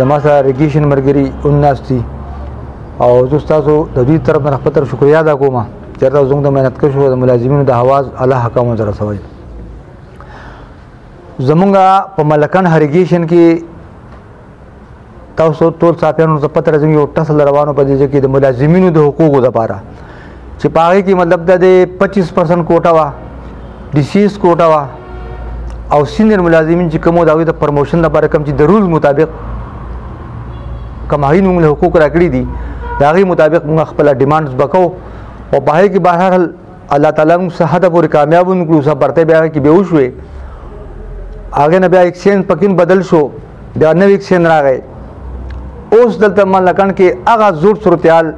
زما سره ریګیشن مرګري اوناستي او زه تاسو د دې طرف نه خپل شکریا ادا کوم چې تاسو زموږ د مهنت کښو د ملازمینو د حواس الله حکم سره سوي زمونږ په ملکن هریګیشن کې تاسو ټول صافیانو ته پته راځي یو ټس روانو په دې کې د ملازمینو د حقوقو لپاره چې پاره کې مطلب د 25% کوټه وا ډیسیس کوټه وا او سینیر ملازمین چې کومو داوی د پروموشن لپاره کوم چې د رول مطابق کوم هغه موږ حقوق راکړي دي دا غي مطابق موږ خپل ډیماندز وکاو او په هغه کې بهر حل الله تعالی موږ څه حد پورې کامیاب ونکړو څه برته بیا کې به وشوي هغه نه بیا ایکسچینج پکین بدل شو بیا نو ایکسچینج راغی اوس دلته مال لکن کې هغه زور صورتحال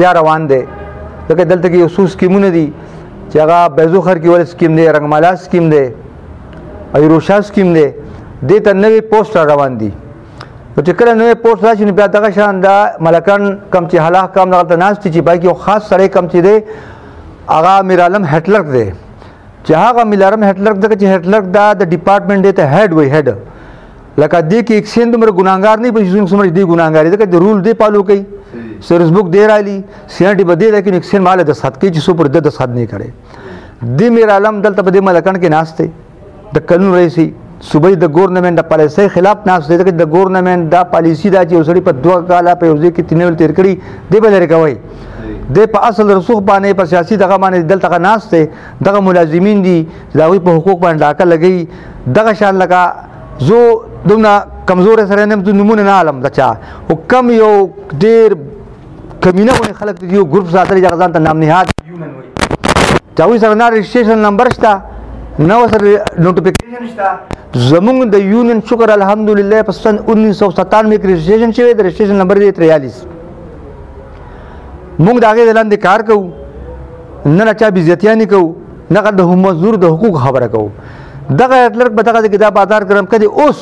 بیا روان دی لکه دلته کې اوسوس کیمونه دي چې هغه بيزو خر کې ول سکیم دی رنگمالا سکیم دی ایروشا سکیم دی دته نوې پوسټ روان دي نو چې کله نوې پوسټ راشي نو بیا دغه شان دا ملکان کم چې هلاک کم دغه ناس چې پای کې خاص سړی کم چې دی هغه میر عالم هټلر دی چې هغه میر عالم هټلر دغه چې هټلر دا د ډپارټمنټ دی ته هډ وای هډ لکه دې کې اکسین دومره ګناګار نه پېښې څنګه سمري دې ګناګار دي د رول دې پالو کوي سرس بوک دې رالي سیانټي بده ده کې اکسین مال د صد کې چې سو پر د صد نه کړي دې میر عالم دلته په دې ملکان کې ناشته د قانون رئیسي صوبې د ګورنمنت د پالیسۍ خلاف ناس دی چې د ګورنمنت دا پالیسی دا چې وسړي په دوه کاله په یوځې کې تنول تیر کړی دی به لري کوي د په اصل رسوخ باندې په سیاسي دغه باندې دلته ناس دی دغه ملازمین دي دا وی په حقوق باندې ډاکه لګي دغه شان لکه زو دومره کمزور سره نم ته نمونه نه عالم دچا حکم یو ډیر کمینه ونه خلک د یو ګروپ ساتل چې ځان ته نام نهاد یونن وي دا وی سره نه رجسټریشن نمبر شته نو سره نوټیفیکیشن شته زمونږ د یونن شکر الحمدلله په سن 1997 کې رجسټریشن شوی د رجسټریشن نمبر دی 43 موږ دا غي لاندې کار کوو نه نه چا بيزتیا نه کوو نه د هم مزدور د حقوق خبره کوو دغه کلرک به دغه کتاب بازار ګرم کړي اوس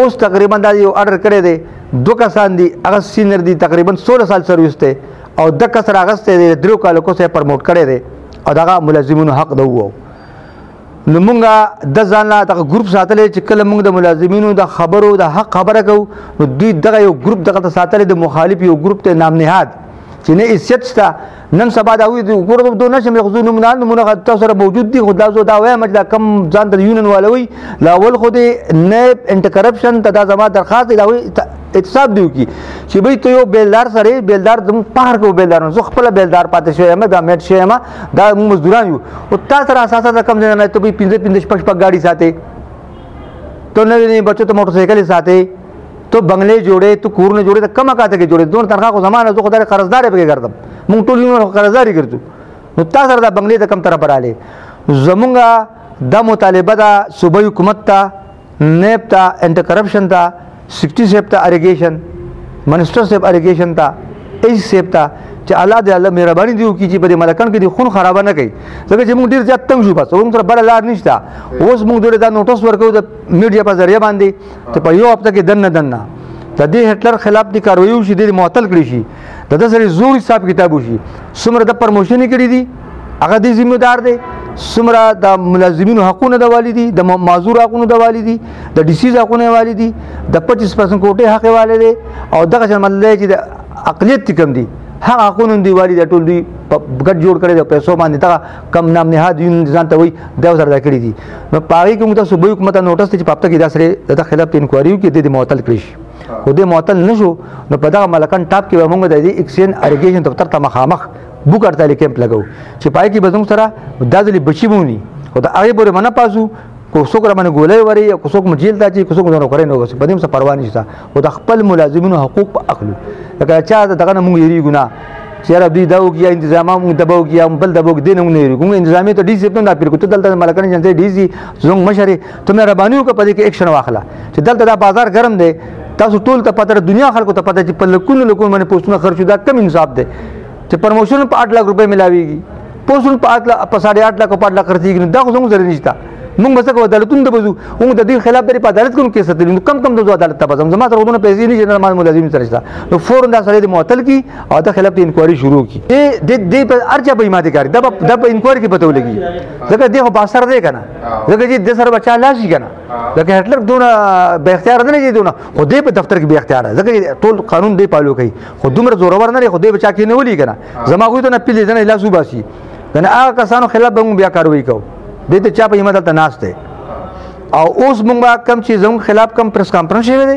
اوس تقریبا دا یو اډر کړی دی دو کسان دي هغه سینر دي تقریبا 16 سال سرویس ته او د کسر اغسته دي درو کال کو سه پرموټ کړي دي او دغه ملازمینو حق دی وو نو مونږه د ځان لا دغه ګروپ ساتلې چې کله مونږ د ملازمینو د خبرو د حق خبره کو نو دوی دغه یو ګروپ دغه ساتلې د مخالف یو ګروپ ته نام نهاد چې نه عزت شته نن سبا دا وی ګور دو نه شم خو نمونه نمونه تاسو سره موجود دي خو دا زو دا وایم چې دا کم ځان د یونین والوي لا ول خو دې نیب انټ کرپشن ته دا زما درخواست دی دا وی اتصاب دیو کی چې به ته یو بیلدار سره بیلدار د پهر کو بیلدار زه خپل بیلدار پاتې شوی ما دا میټ شوی ما دا مزدوران یو او تاسو سره اساسا کم نه ته به 15 15 پښ پګاډي ساتي ته نه نه بچو ته موټر سایکل ساتي ته بنگلې جوړې ته کورونه جوړې ته کمه کاته کې جوړې دون تنخواه خو زمانه زه خدای قرضدار به ګرځم مونږ ټول یو قرضداري ګرځو نو تاسو سره د بنگلې ته کم تر براله زمونږه د مطالبه دا صوبې حکومت ته نیب ته انټر کرپشن ته سکټي سیب ته اریګیشن منسټر سیب اریګیشن ته ایس سیب ته چې الله دې الله مهرباني دی وکړي چې په دې ملکان کې دې خون خراب نه کړي ځکه چې موږ ډیر زیات تنګ شو بس موږ سره بل لار نشته اوس موږ دوی ته نوټس ورکو د میډیا په ذریعہ باندې ته په یو هفته کې دنه دنه د دې هټلر خلاف د کاروي شي د معطل کړی شي د د سره زور حساب کتاب شي سمره د پرموشن کړی دي هغه د ذمہ دار دی سمره د ملازمینو حقونه د والدي د معذور حقونه د والدي د ډیسیز حقونه والدي د 25% کوټه حق والدي او دغه شمل دی چې د اقلیت کم دي هغه حقونه دی والدي ټول دی په ګډ جوړ کړي د پیسو باندې دا کم نام نهاد یون ځان ته وي دا وزر دا کړی دي نو پاره کې موږ تاسو به حکومت نوټس ته چې پاپته کې دا سره د خلاف انکوایري وکړي د معطل کړی شي خو د معطل نشو نو په دغه ملکن ټاپ کې موږ د دې اکسین اریګیشن دفتر ته مخامخ بوک ارتل کیمپ لګو چې پای کې بزنګ سره د ځلې بچي مونی او د هغه پورې منه پاسو کو څوک را باندې ګولې وری کو څوک مجیل ته چې کو څوک نور کړي نو بس په دې څه پروا نشته او د خپل ملازمینو حقوق په اخلو لکه چا دغه نه مونږ یری ګنا چیرې دوی دا وکیا انتظام مونږ دباو کیا بل دباو دین مونږ نه یری کوم انتظامی ته ډی سی په نه پیر کوته دلته ملکانه جنته ډی سی زنګ مشره ته مې ربانیو کې پدې کې اکشن واخله چې دلته دا بازار ګرم دی تاسو ټول ته پته دنیا خلکو ته پته چې په لکونو لکونو باندې پوسټونه خرچو دا کم انصاف دی چې پروموشن په 8 لک روپۍ ملاويږي پوسټون په اټلا په ساړه اټلا کو پټلا خرڅیږي دا خو څنګه ضروري نشته موږ به څنګه عدالتونو ته بزو موږ د دې خلاف بری په عدالت کې کیس تللی نو کم کم د عدالت ته بزم زما سره ودونه پیسې نه جنرال مال ملازم سره شته نو فورن دا سره د معطل کی او د خلاف د انکوایري شروع کی د دې په ارجه به ماده کاری دا د په انکوایري کې پته ولګي ځکه دغه باسر دی کنه ځکه چې د سره بچا لاشي کنه ځکه هټلر دونه به اختیار نه دی دونه خو دې په دفتر کې به اختیار ځکه ټول قانون دی پالو کوي خو دومره زورور نه دی خو دې بچا کې نه ولي کنه زما غوته نه پیلې نه لاس وباسي کنه هغه کسانو خلاف به موږ بیا کاروي کو به ته چا په همت ته ناس ته او اوس موږ به کم چې زموږ خلاف کم پریس کانفرنس شوی دی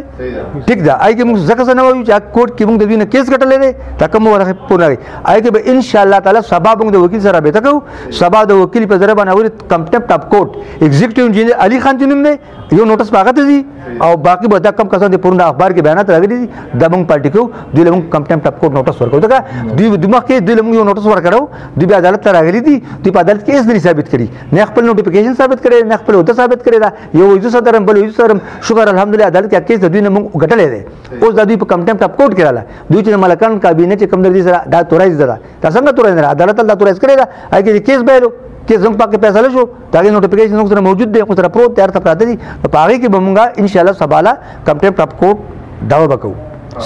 ټیک دا آی کې موږ زکه زنه وایو چې کوټ کې موږ د وینې کیس ګټلې دی دا کوم ورخه پونه دی آی کې به ان شاء الله تعالی سبا موږ د وکیل سره به تکو سبا د وکیل په ذریعہ باندې کمپټپ ټاپ کوټ ایگزیکټیو انجینر علي خان جنوم دی یو نوټس پاګه ته دي او باقي به دا کم کسان دي پرونه اخبار کې بیانات راغلي دي دا موږ پارټي کو دوی له موږ کمپټمپ ټاپ کورټ نوټس ورکړو دا دوی د مخ کې دوی له موږ یو نوټس ورکړو دوی به عدالت ته راغلي دي دوی په عدالت کې هیڅ نه ثابت کړي نه خپل نوټیفیکیشن ثابت کړي نه خپل وته ثابت کړي دا یو وجو صدرم بل وجو صدرم شکر الحمدلله عدالت کې کیس دوی نه موږ غټلې دي اوس دا دوی په کمپټمپ ټاپ کورټ کې رااله دوی چې ملکان کابینه چې کم درځي سره دا تورایز ده دا څنګه تورایز نه عدالت الله تورایز کړي دا هغه کیس به کیس زموږ پاکه فیصله شو دا غي نوټیفیکیشن موږ سره موجود دی خو سره پروت تیار ته پراته دي په هغه کې به موږ ان شاء الله سباله کم ټیم ټاپ کو دا وکړو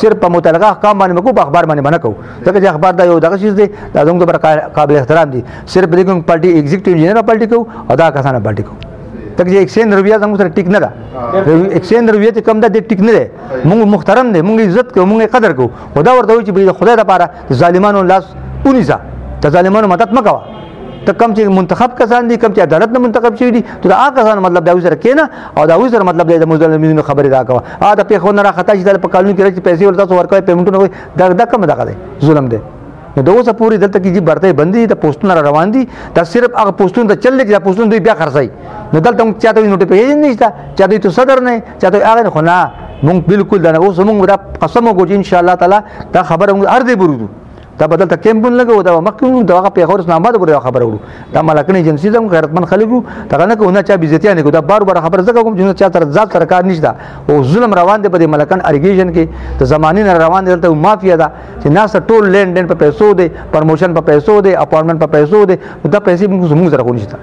صرف په متعلقه احکام باندې مکو په اخبار باندې باندې کو ځکه چې اخبار دا یو دغه شیز دی دا زموږ پر قابل احترام دي صرف دې کوم پارټي ایگزیکټیو انجینر پارټي کو او دا کسانه پارټي کو تک چې اکسین رویه زموږ سره ټیک نه ده اکسین رویه ته کم ده د ټیک نه ده موږ محترم دي موږ عزت کو موږ قدر کو خدا ورته وي چې خدای لپاره ظالمانو لاس اونیزه ته ظالمانو مدد مکوه ته کم چې منتخب کسان دي کم چې عدالت نه منتخب شوی دي ته دا کسان مطلب دا وزر کینا او دا وزر مطلب د مظلومینو خبره دا کوه ا د پیښو نه را خطا چې په قانون کې راځي پیسې ورته ورکوي پیمنټونه وي دا دا کم دغه دی ظلم دی نو د اوسه پوری دلته کې جی برته بندي د پوسټونه روان دي دا صرف هغه پوسټونه ته چل لګي دا پوسټونه دوی بیا خرڅي نو دلته موږ چاته نوټیفیکیشن نشته چاته ته صدر نه چاته هغه خو نه موږ بالکل دا اوس موږ دا قسم وګورئ ان شاء الله تعالی دا خبره موږ ارزه برودو دا بدل ته ټیم بون لګو دا مخکې نو دا هغه پیغور اسلام آباد پورې خبره وړو دا ملکن ایجنسی زم غیرتمن خلکو دا نه کو نه چا بیزتیا نه کو دا بار بار خبر زګه کوم چې چا تر ځات سرکار نشته او ظلم روان دی په ملکن اریګیشن کې د زماني نه روان دی ته مافیا ده چې ناس ټول لین دین په پیسو دی پرموشن په پیسو دی اپارټمنټ په پیسو دی دا پیسې موږ زموږ سره خو نشته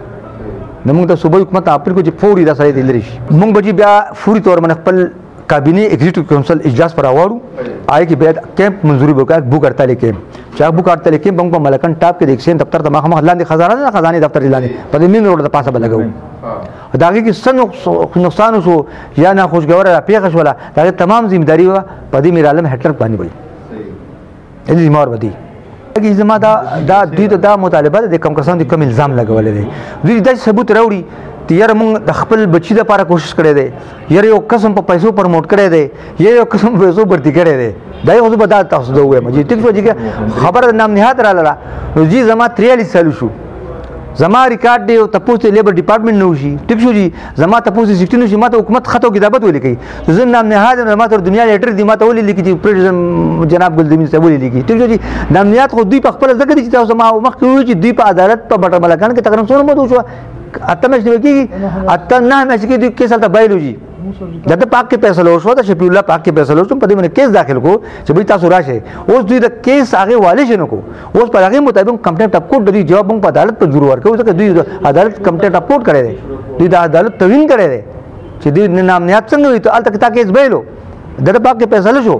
نو موږ ته صوبې حکومت اپریل کو چې فوري دا سره دلري موږ به بیا فوري تور من خپل کابینه ایگزیکټیو کونسل اجلاس پر راوړو آی کې بیا کیمپ منځوري وکړ بو کرتا لیکم چې بو کرتا لیکم بنګ په ملکن ټاپ کې د ایکسین دفتر ته مخه مخ لاندې خزانه نه خزانه دفتر لاندې په مین روډ ته پاسه بلګو دا کې څه نقصان وسو یا نه خوشګوره پیښه شوله دا تمام ذمہ داری و په دې میرالم هټلر باندې وي ان المار بدی کې زما دا دا دوی ته دا مطالبه ده کم کسان دي کم الزام لګولې دي دوی د ثبوت راوړي چې یاره موږ د خپل بچی د لپاره کوشش کړې ده یاره یو قسم په پیسو پرموټ کړې ده یاره یو قسم په پیسو برتی کړې ده دا یو څه بدا تاسو ته وایم چې ټیک شو چې خبره نام نهاد را لاله نو جی زما 43 سال شو زما ریکارډ دی او تاسو ته لیبر ډپارټمنټ نو شي ټیک شو جی زما تاسو سیټینو شي ما ته حکومت خطو کتابت ولیکي زه نام نهاد نه ماتور دنیا لیټر دی ماته ولې لیکي چې پرېزم جناب ګل دمین ته ولې لیکي ټیک دي د امنیت خو دوی په خپل ځکه دي چې تاسو ما مخ کې وی چې دوی په عدالت په بټه ملکان کې تقریبا څونه مو شو اته مې شوی کیږي اته نه مې شوی کیږي کې سره بایولوژي دته پاک کې فیصله وشو د شفیع الله پاک کې فیصله وشو په دې باندې کیس داخل کو چې به تاسو راشي اوس دوی د کیس هغه والي شنو کو اوس په هغه مطابق کمپټ اپ کوډ دوی جواب په عدالت په جوړ ورکو ځکه دوی عدالت کمپټ اپ کوډ کړي دي دوی د عدالت توهین کړي دي چې دې نه نامنیات څنګه وي ته الته کې تاکي زبېلو دغه پاک کې فیصله شو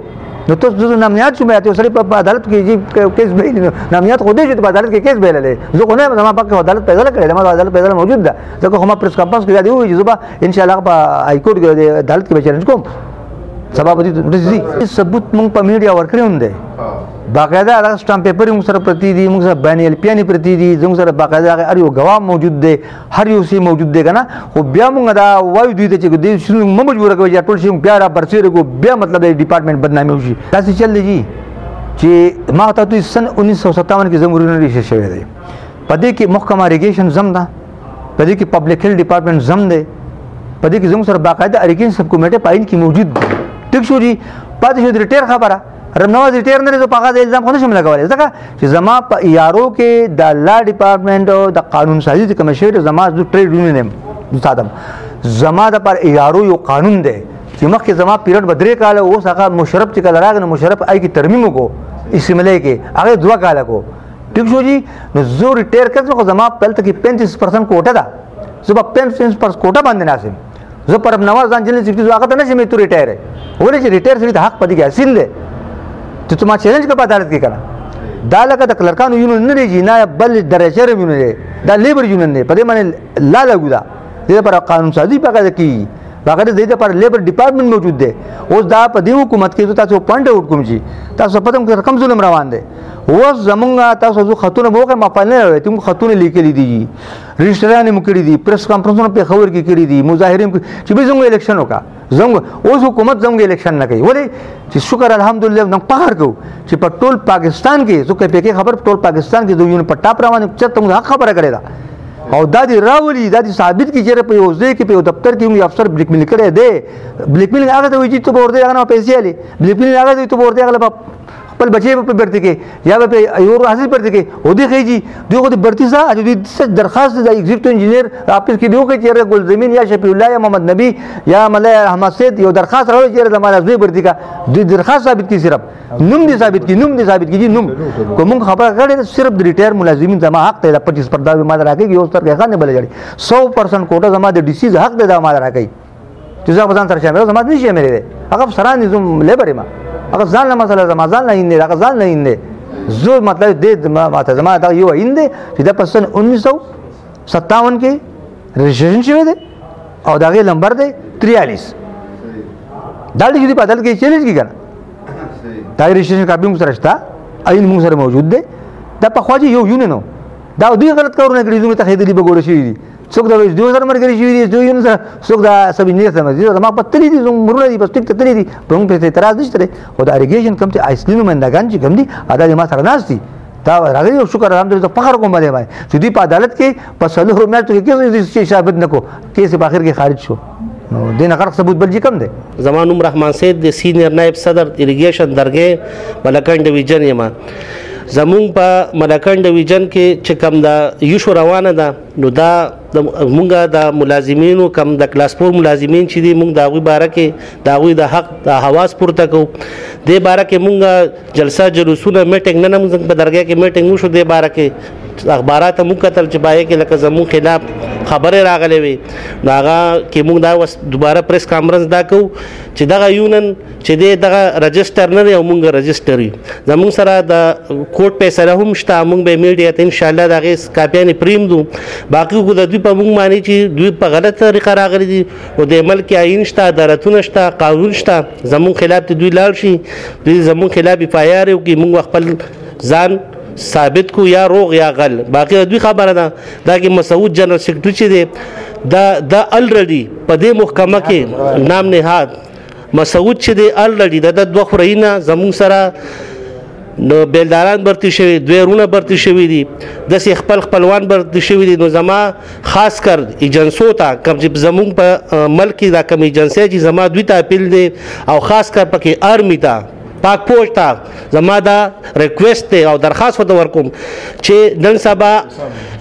نو ته د نامنیات شو مې ته سره په عدالت کې جی کیس به نه نامنیات خو دې چې په عدالت کې کیس به لري زه خو نه ما پاک عدالت فیصله کړې ما عدالت فیصله موجود ده ځکه خو ما پریس کانفرنس کې دی وی چې زبا ان شاء الله په های کورټ کې عدالت کې به چیلنج کوم سبا به دې ثبوت مونږ په میډیا ورکړی هم دی باقاعده هغه سټامپ پیپر موږ سره پرتی دي موږ سره بین الپیانی پرتی دي زموږ سره باقاعده هغه اړ یو غوا موجود دی هر یو سی موجود دی کنه خو بیا موږ دا وایو دوی ته چې دوی شنو موږ مجبور کوي چې ټول شي بیا را برسېره کو بیا مطلب دی ډپارټمنټ بدنامي وشي تاسو چل دی چې ما ته دوی سن 1957 کې زموږ نه ریشه شوی دی پدې کې محکمه ریګیشن زم ده پدې کې پبلک هیلث ډپارټمنټ زم دی پدې کې زموږ سره باقاعده اریګیشن سب کمیټه پاین کې موجود دی ټیک شو جی پاتې شو د ریټیر خبره رب نواز ډیر نه زو پاغه الزام خونه شم لګولې ځکه چې زما په یارو کې د لا ډپارټمنټ او د قانون سازي چې کوم شی زما د ټریډ یونین هم ساتم زما د پر یارو یو قانون دی چې مخکې زما پیریډ بدرې کال او اوس هغه مشرف چې کله راغی نو مشرف آی کی ترمیم کو اسمبلی کې هغه دوه کال کو ټیک شو جی نو زور ټیر کړ خو زما پلت کې 35% کوټه ده زما 35% کوټه باندې ناسم زه پر نواز ځان جنرال سیکریټری هغه ته نشم ته ریټایر ولې چې ریټایر سړي ته حق پدې کې حاصل دی ته ته ما چیلنج کا په عدالت کې کړه دا لکه د کلرکانو یونین نه دی جنایه بل درجه یونین دی دا لیبر یونین دی په دې معنی لا لګو دا دې پر قانون سازي پکې کی هغه د دې پر لیبر ډپارټمنټ موجود دی اوس دا په دې حکومت کې تاسو پوینټ آوټ کوم شي تاسو په دې رقم ظلم روان دی اوس زمونږ تاسو خاتون موقع مفعل نه وي تم خاتون لیکلي دي رجسټران هم کړی دي پریس کانفرنسونه په خبر کې کړی دي مظاهره هم چې به زموږ الیکشن وکا زموږ اوس حکومت زموږ الیکشن نه کوي ولې چې شکر الحمدلله موږ پهر کو چې په ټول پاکستان کې زه کې پکې خبر ټول پاکستان کې دوی په ټاپ روان چې ته موږ خبره کړې ده او دا دی راولي دا دی ثابت کی چیرې په یو ځای کې په یو دفتر کې یو افسر بلیک میل کړی دی بلیک میل هغه ته وایي چې ته ورته هغه نه پیسې الی بلیک میل هغه ته ورته هغه خپل بچي په برتی کې یا په ایور حاصل پرته کې هودي خېږي دوی خو د برتی ځا د دوی درخواست د ایگزیکټو انجنیر اپیل کې دیو کې چې ګل زمين یا شفیع الله یا محمد نبی یا ملای احمد سید یو درخواست راوړي چې زمانه زوی برتی کا دوی درخواست ثابت کی صرف نوم دي ثابت کی نوم دي ثابت کی نوم کوم خبره غړي صرف د ریټایر ملازمین زما حق ته 25 پردا ما راکې یو ستر کې غنه بل جوړي 100% کوټه زما د ډیسیز حق ده ما راکې چې زه ځان تر شامل زما دې شامل دی هغه سره نه زم لیبر ما هغه ځان له مسله زما ځان نه نه هغه ځان نه نه زه مطلب دې ما ماته زما دا یو عین دی چې د پسن 1957 کې رجسټریشن شوی دی او دا غي نمبر دی 43 دا لږ دې په عدالت کې چیلنج کیږي دا رجسټریشن کاپی موږ سره شته عین موږ سره موجود دی دا په خواجه یو یونینو دا دوی غلط کارونه کړی دوی ته خېدلی به ګوره شي څوک د ویډیو سره مرګري شوی دي دوی نه څوک دا سبي نه سره مرګري ما په تلې دي زموږ مرونه دي په ټیک ته تلې دي په موږ په اعتراض نشته خو د اریګیشن کم چې اصلي نمائندګان چې کم دي ادا ما سره ناس دي دا راغلی او شکر الحمدلله فخر کوم باندې باندې چې دی په عدالت کې په سلو رومیا ته کې چې ثابت نکو کیس په اخر کې خارج شو نو دینه غرق ثبوت بل جی کم دی زمان عمر رحمان سید د سینیئر نائب صدر اریګیشن درګه ملکند ډیویژن یما زمون په ملکند ډیویژن کې چې کم دا یشو روانه ده نو دا د مونږه د ملازمینو کم د کلاس 4 ملازمین چې دي مونږ دا غوي باره کې دا غوي د حق د حواس پورته کو د باره کې مونږه جلسه جلوسونه میټینګ نه مونږ په درګه کې میټینګ وشو د باره کې اخبارات مو کتل چې بای کې لکه زمو خلاف خبره راغلې وي ناغه کې مونږ دا وس دوباره پریس کانفرنس دا کو چې دغه یونن چې دې دغه رجستر نه او مونږ رجستر یو زمونږ سره د کوټ په سره هم شته مونږ به میډیا ته ان شاء الله دا غي کاپیان پریم دو باقی کو د دوی په مونږ باندې چې دوی په غلط طریقه راغلي دي او د ملک عین شته درتون شته قانون شته زمونږ خلاف ته دوی لاړ شي دوی زمونږ خلاف فایار او کې مونږ خپل ځان ثابت کو یا روغ یا غل باقی دوی خبره ده دا کې مسعود جنرال سیکرټری چې دی دا دا الریډي په دې محکمه کې نام نهاد مسعود چې دی الرډي د دوه خورینه زمون سره نو بیلداران برتی شوی دوی رونه برتی شوی دي د سي خپل خپلوان برتی شوی دي نو زما خاص کر ایجنسو ته کوم چې زمون په ملک دا کوم ایجنسي چې زما دوی ته اپیل دي او خاص کر پکې ارمی ته پاک پوج ته زما دا ریکوست دی او درخواست ورته ورکوم چې نن سبا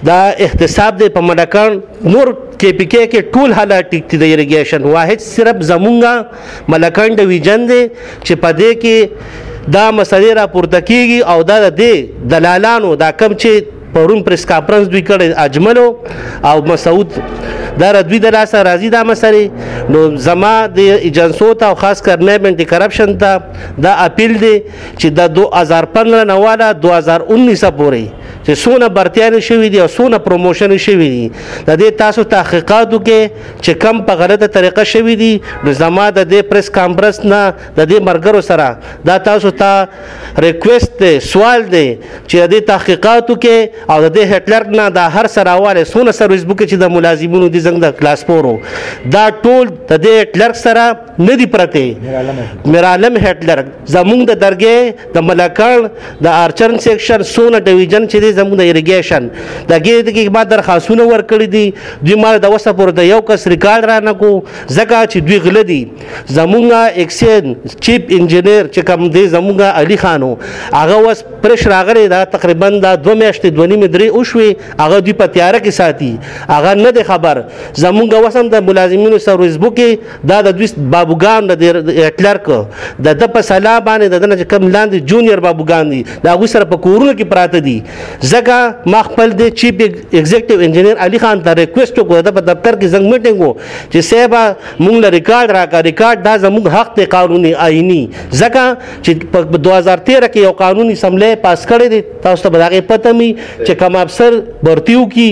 دا احتساب دی په مډکان نور کې پی کې کې ټول حالات ټیک دي د ایریګیشن واحد صرف زمونږه ملکان ډیویژن دی چې په دې کې دا مسلې را پورته کیږي او دا د دلالانو دا کم چې پرون پریس کانفرنس دوی کړی اجملو او مسعود دا را دوی د لاسه راځي دا مسلې نو زما د ایجنسو ته او خاص کر نیب انټي کرپشن ته دا اپیل دی چې د 2015 نه والا 2019 پورې چې سونه برتیان شوی دي او سونه پروموشن شوی دي د دې تاسو تحقیقات وکړي چې کم په غلطه طریقه شوی دي نو زما د دې پریس کانفرنس نه د دې مرګرو سره دا تاسو ته تا ریکوست دی سوال دی چې د تحقیقاتو کې او د هټلر نه دا هر سراواله سونه سرویس بوک چې د ملازمینو د زنګ د کلاس پورو دا ټول د هټلر سره نه دی پرته میرالم هټلر زمونږ د درګې د ملکان د آرچرن سیکشن سونه ډیویژن چې دی زمونږ د ایریګیشن د ګې د کې بعد درخواستونه ورکړي دي دوی مال د وسه پر د یو کس ریکارډ را نه کو زکه چې دوی غل دي زمونږه اکسین چیپ انجنیر چې کوم دی زمونږه علي خانو هغه وس پرش راغلی دا تقریبا دا دوه میاشتې دوه نیمې درې وشوې هغه دوی په تیاره کې ساتي هغه نه دی خبر زمونږه وسم د ملازمینو سره فیسبوک کې دا د دوی بابوګان د کلرک د د په سلا باندې د دنه کم لاندې جونیئر بابوګان دي دا غو سره په کورونو کې پراته دي ځکه ما خپل د چیپ ایگزیکټیو انجنیر علي خان ته ریکوست وکړ د په دفتر کې زنګ میټینګ وو چې صاحب مونږ له ریکارډ راکا ریکارډ دا زموږ حق ته قانوني آئینی ځکه چې په 2013 کې یو قانوني سملې پاس کړی دی تاسو ته بلاغه پته می چې کوم افسر برتیو کی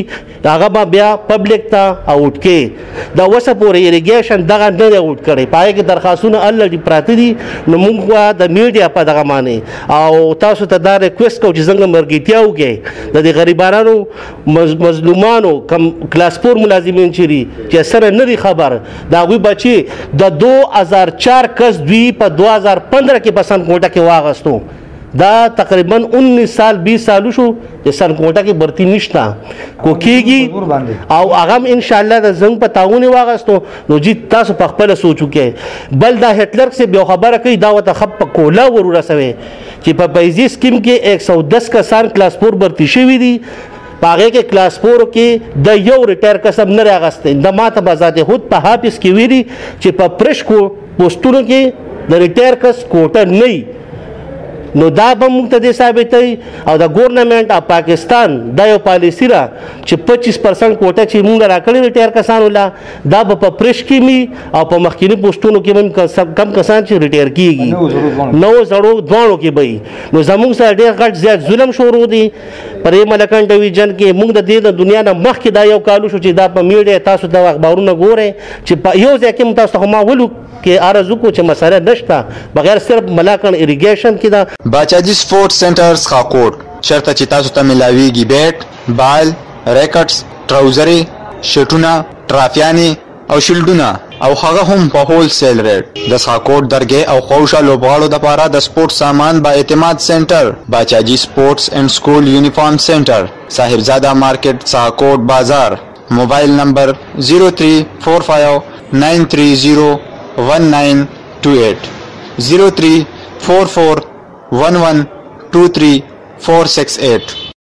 هغه به بیا پبلک ته اوټ کې دا وسه پورې ایریګیشن دغه نه دی اوټ کړي پای کې درخواستونه الله دی پراته دي نو موږ د میډیا په دغه معنی او تاسو ته دا ریکوست کوم چې څنګه مرګیتیا وګي د غریبانو مظلومانو کم کلاس پور ملازمین چیري چې سره نه دی خبر دا غوي بچي د 2004 کس دوی په 2015 کې پسند کوټه کې واغستو دا تقریبا 19 سال 20 سال شو چې سن کوټه کې برتی نشتا کو کیږي او هغه ان شاء الله د زنګ په تعاون واغستو نو جی تاسو په خپل سوچو کې بل دا هټلر څخه به خبره کوي دا وته خپ کولا ورور سوي چې په پایزي سکیم کې 110 کسان کلاس 4 برتی شوی دي پاغه کې کلاس 4 کې د یو ریټایر کسب نه راغسته د ماته بازات خود په حافظ کې ویلي چې په پرش کو پوسټونو کې د ریټایر کس کوټه نه نو دا به موږ ته ثابتې او د ګورنمنت اف پاکستان دا یو پالیسی را چې 25% کوټه چې موږ راکړې ریټایر کسانو لا دا په پپرش کې می او په مخکینی پوسټونو کې مم کم کسان چې ریټایر کیږي نو زړو دوانو کې به نو زموږ سره ډیر غټ زیات ظلم شروع دي پرې ملکان ډیویژن کې موږ د دې د دنیا نه مخکې دا یو کالو شو چې دا په میډیا تاسو د اخبارونو ګوره چې په یو ځای کې تاسو ما ولو کې ارزو کو چې مسله نشته بغیر صرف ملاکان ایریګیشن کې دا باچاجي سپورت سنټر څخه کوډ چرته چې تاسو ته ملاويږي بیت بال، رېکټس، ټراوزرې، شټونه، ټرافیانې او شیلډونه او هغه هم په هول سېل رېټ. د ساکوټ درګۍ او خواوشا لوبغاړو دپاره د سپورټ سامان با اعتماد سېنټر، باچاجي سپورټس اېنډ سکول یونیفارم سېنټر، صاحبزاده مارکېټ ساکوټ بازار، موبایل نمبر، زیرو تري فور فایو ناین تري زیرو ون ناین ټو اېټ، زیرو تري فور فور ون ون ټو تري فور سېکس اېټ.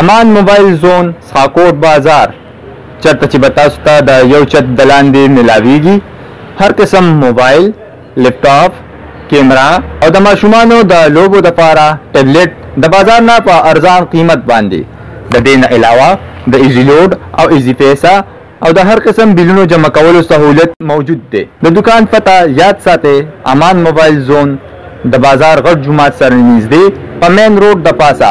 امان موبایل زون سخاکوټ بازار چرته چې به تاسو ته د یو چت د لاندې ملاویږي هر قسم موبایل لپټاپ کیمرا او د ماشومانو د لوبو د پاره ټبلیټ د بازار نه په ارزان قیمت باندې د دې نه علاوه د ایزی لوډ او ایزی پیسه او د هر قسم بیلونو جمع کولو سهولیت موجود دی. د دوکان پته یاد ساتئ، امان موبایل زون، د بازار غټ جومات سره نږدې، په مین روډ د پاسه.